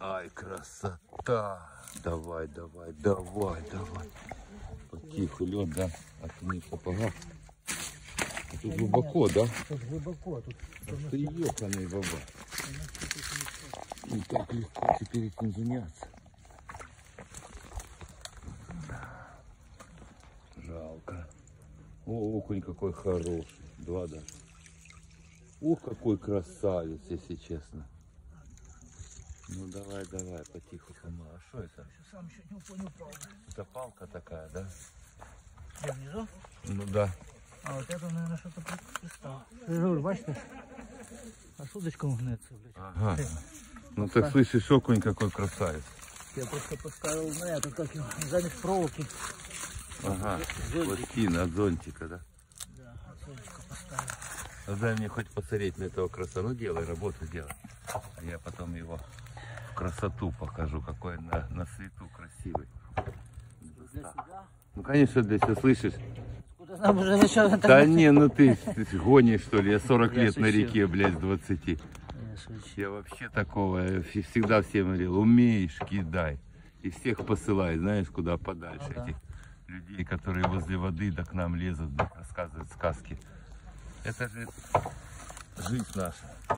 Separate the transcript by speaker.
Speaker 1: Ай, красота. Давай, давай, давай, давай. Потихо лед, да? А ты не попала. А Тут глубоко, да?
Speaker 2: Тут глибоко, тут
Speaker 1: Ах ты ёханый баба. Не так легко теперь этим заняться. Жалко. О, окунь какой хороший. Два даже. Ох, какой красавец, если честно. Ну давай, давай, потихо, помало. А что это?
Speaker 2: сам еще не понял, правда.
Speaker 1: Это палка такая, да?
Speaker 2: Где внизу?
Speaker 1: Ну да.
Speaker 2: А вот это, наверное, что-то пристало. Жур, бачите? А судочком гнется, блядь.
Speaker 1: Ага. Ну так слышишь, окунь какой красавец.
Speaker 2: Я просто поставил на это, как замес проволоки.
Speaker 1: Ага. Пластина от зонтика, да? Дай мне хоть посмотреть на этого краса. Ну делай, работу делай. А Я потом его красоту покажу, какой он на, на свету красивый.
Speaker 2: Для себя.
Speaker 1: Ну конечно, для себя слышишь.
Speaker 2: Нам уже начал
Speaker 1: Да не, ну ты, ты гонишь что ли? Я 40
Speaker 2: Я
Speaker 1: лет на
Speaker 2: шучу.
Speaker 1: реке, блядь, с 20.
Speaker 2: Я.
Speaker 1: Я вообще такого э, фи- всегда всем говорил, умеешь, кидай. И всех посылай, знаешь, куда подальше.
Speaker 2: Ну да.
Speaker 1: Этих людей, которые возле воды, да к нам лезут, да, рассказывают сказки. Это же жизнь наша.